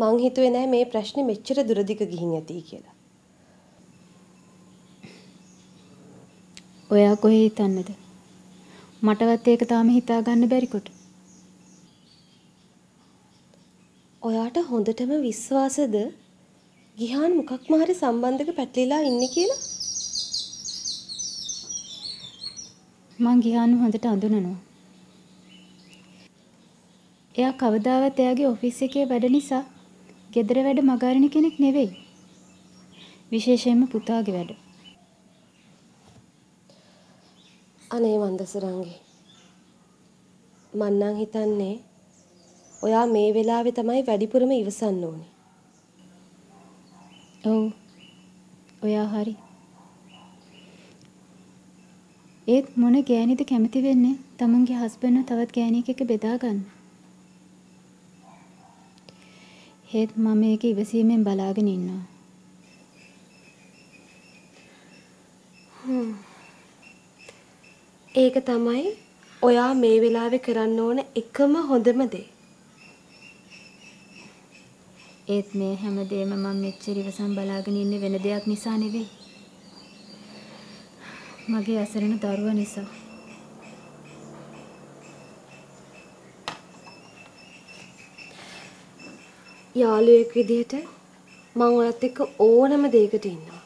මං හිතුවේ නෑ මේ ප්‍රශ්නේ මෙච්චර දුරදිග ගිහින් ඇති කියලා. ඔයා කොහේ හිතන්නද? මටවත් ඒක තාම හිතා ගන්න බැරි කොට. ඔයාට හොඳටම විශ්වාසද ගිහාන් මොකක්ම හරි සම්බන්ධක පැටලිලා ඉන්නේ කියලා? මං ගියානු හොඳට අඳුනනවා. එයා කවදාවත් එයාගේ ඔෆිස් එකේ වැඩ නිසා ගෙදර වැඩ මගහරින කෙනෙක් නෙවෙයි. විශේෂයෙන්ම පුතාගේ වැඩ. අනේ මන්දසරංගේ. මං නම් හිතන්නේ ඔයා මේ වෙලාවේ තමයි වැඩිපුරම ඉවසන්න ඕනේ. ඔව්. ඔයා හරි. ඒත් මොන ගෑණිද කැමති වෙන්නේ තමුන්ගේ හස්බන්ඩ්ව තවත් ගෑණියෙක් එක්ක බෙදා ගන්න. ඒත් මම මේක ඉවසීමෙන් බලාගෙන ඉන්නවා. ඒක තමයි ඔයා මේ වෙලාවේ කරන්න ඕන එකම හොඳම දේ. ඒත් මේ හැමදේම මම මෙච්චර ඉවසන් බලාගෙන ඉන්නේ වෙන දෙයක් නිසා නෙවෙයි. මගේ අසරණ දරුවා නිසා. යාළුවෙක් විදිහට මං ඔයත් එක්ක ඕනම දෙයකට ඉන්නවා.